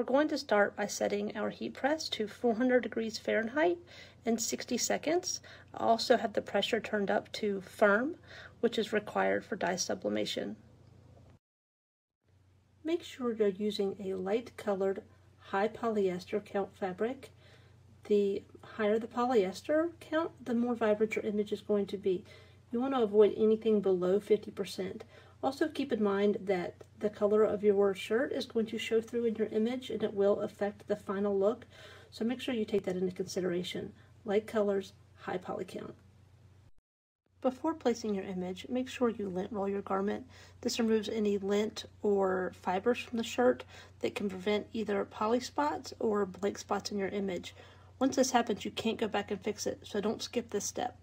We're going to start by setting our heat press to 400 degrees Fahrenheit in 60 seconds. I also have the pressure turned up to firm, which is required for dye sublimation. Make sure you're using a light colored high polyester count fabric. The higher the polyester count, the more vibrant your image is going to be. You want to avoid anything below 50%. Also keep in mind that the color of your shirt is going to show through in your image and it will affect the final look. So make sure you take that into consideration. Light colors, high poly count. Before placing your image, make sure you lint roll your garment. This removes any lint or fibers from the shirt that can prevent either poly spots or blank spots in your image. Once this happens, you can't go back and fix it, so don't skip this step.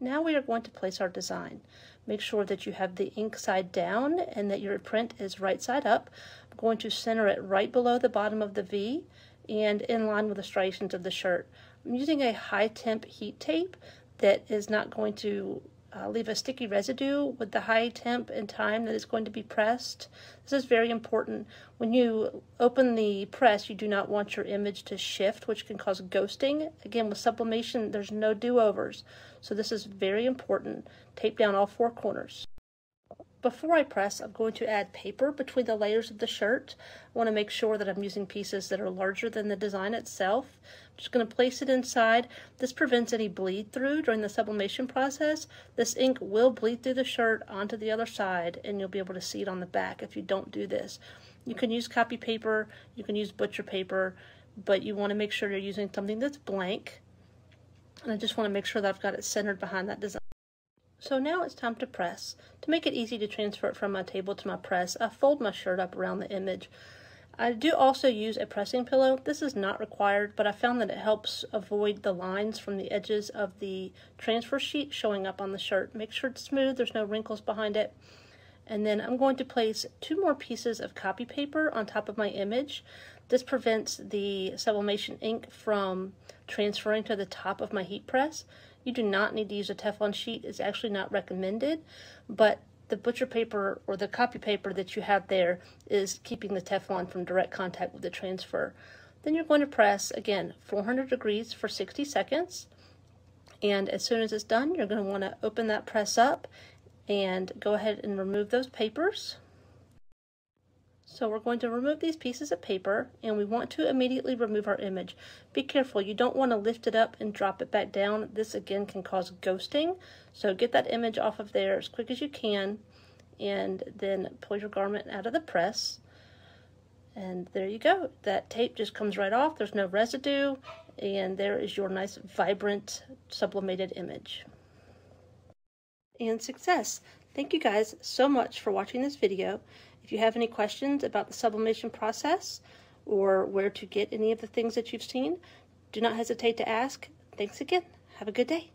Now we are going to place our design. Make sure that you have the ink side down and that your print is right side up. I'm going to center it right below the bottom of the V and in line with the striations of the shirt. I'm using a high temp heat tape that is not going to uh, leave a sticky residue with the high temp and time that it's going to be pressed. This is very important. When you open the press, you do not want your image to shift, which can cause ghosting. Again, with sublimation, there's no do-overs. So this is very important. Tape down all four corners. Before I press, I'm going to add paper between the layers of the shirt. I want to make sure that I'm using pieces that are larger than the design itself. I'm just going to place it inside. This prevents any bleed through during the sublimation process. This ink will bleed through the shirt onto the other side and you'll be able to see it on the back if you don't do this. You can use copy paper, you can use butcher paper, but you want to make sure you're using something that's blank. And I just want to make sure that I've got it centered behind that design. So now it's time to press. To make it easy to transfer it from my table to my press, I fold my shirt up around the image. I do also use a pressing pillow. This is not required, but I found that it helps avoid the lines from the edges of the transfer sheet showing up on the shirt. Make sure it's smooth, there's no wrinkles behind it. And then I'm going to place two more pieces of copy paper on top of my image. This prevents the sublimation ink from transferring to the top of my heat press. You do not need to use a Teflon sheet. It's actually not recommended, but the butcher paper or the copy paper that you have there is keeping the Teflon from direct contact with the transfer. Then you're going to press, again, 400 degrees for 60 seconds. And as soon as it's done, you're going to want to open that press up and go ahead and remove those papers. So we're going to remove these pieces of paper and we want to immediately remove our image. Be careful, you don't want to lift it up and drop it back down. This again can cause ghosting. So get that image off of there as quick as you can and then pull your garment out of the press. And there you go. That tape just comes right off. There's no residue. And there is your nice, vibrant, sublimated image. And success. Thank you guys so much for watching this video. If you have any questions about the sublimation process or where to get any of the things that you've seen, do not hesitate to ask. Thanks again. Have a good day.